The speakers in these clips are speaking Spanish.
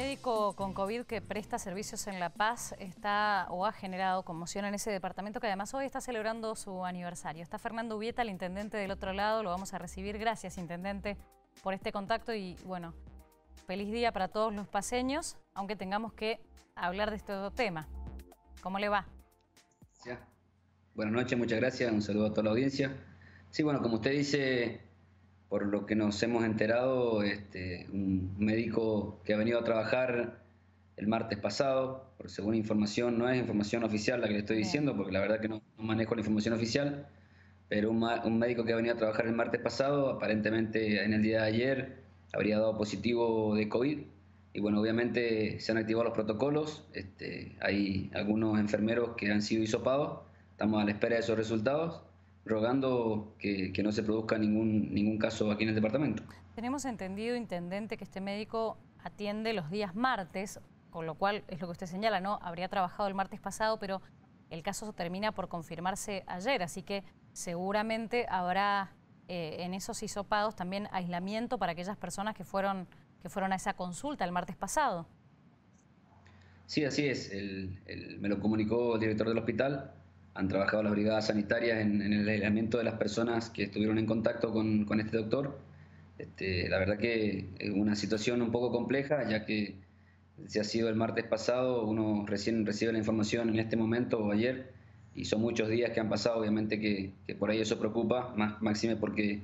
médico con COVID que presta servicios en La Paz está o ha generado conmoción en ese departamento que además hoy está celebrando su aniversario. Está Fernando Ubieta, el intendente del otro lado, lo vamos a recibir. Gracias, intendente, por este contacto y bueno, feliz día para todos los paseños, aunque tengamos que hablar de este otro tema. ¿Cómo le va? Buenas noches, muchas gracias, un saludo a toda la audiencia. Sí, bueno, como usted dice, por lo que nos hemos enterado, este, un médico que ha venido a trabajar el martes pasado, por según información, no es información oficial la que le estoy diciendo, porque la verdad que no, manejo la información oficial, pero un, médico que ha venido a trabajar el martes pasado, aparentemente en el día de ayer, habría dado positivo de COVID. Y bueno, obviamente se han activado los protocolos, este, hay algunos enfermeros que han sido hisopados, estamos a la espera de esos resultados rogando que, no se produzca ningún, ningún caso aquí en el departamento. Tenemos entendido, Intendente, que este médico atiende los días martes, con lo cual es lo que usted señala, ¿no? Habría trabajado el martes pasado, pero el caso termina por confirmarse ayer, así que seguramente habrá eh, en esos hisopados también aislamiento para aquellas personas que fueron, que fueron a esa consulta el martes pasado. Sí, así es. me lo comunicó el director del hospital han trabajado las brigadas sanitarias en, el aislamiento de las personas que estuvieron en contacto con, este doctor. Este, la verdad que es una situación un poco compleja, ya que se ha sido el martes pasado, uno recién recibe la información en este momento o ayer, y son muchos días que han pasado, obviamente que, por ahí eso preocupa, más máxime porque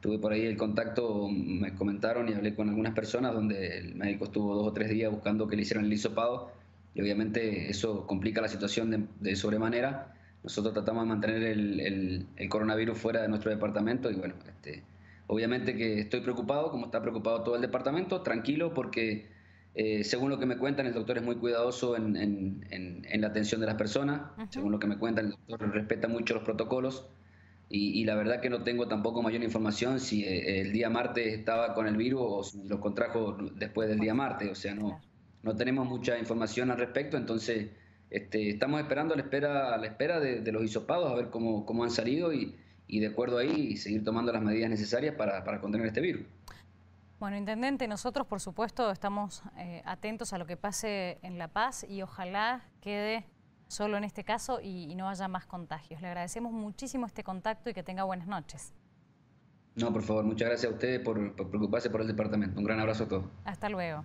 tuve por ahí el contacto, me comentaron y hablé con algunas personas donde el médico estuvo dos o tres días buscando que le hicieran el hisopado, y obviamente eso complica la situación de, de sobremanera nosotros tratamos de mantener el, coronavirus fuera de nuestro departamento y bueno, este, obviamente que estoy preocupado, como está preocupado todo el departamento, tranquilo porque eh, según lo que me cuentan el doctor es muy cuidadoso en, la atención de las personas, según lo que me cuentan el doctor respeta mucho los protocolos y, la verdad que no tengo tampoco mayor información si eh, el día martes estaba con el virus o si lo contrajo después del día martes, o sea, no, no tenemos mucha información al respecto, entonces... Este, estamos esperando a la espera, a la espera de, los hisopados a ver cómo, cómo han salido y, de acuerdo ahí seguir tomando las medidas necesarias para, contener este virus. Bueno, Intendente, nosotros por supuesto estamos eh, atentos a lo que pase en La Paz y ojalá quede solo en este caso y, no haya más contagios. Le agradecemos muchísimo este contacto y que tenga buenas noches. No, por favor, muchas gracias a ustedes por preocuparse por el departamento. Un gran abrazo a todos. Hasta luego.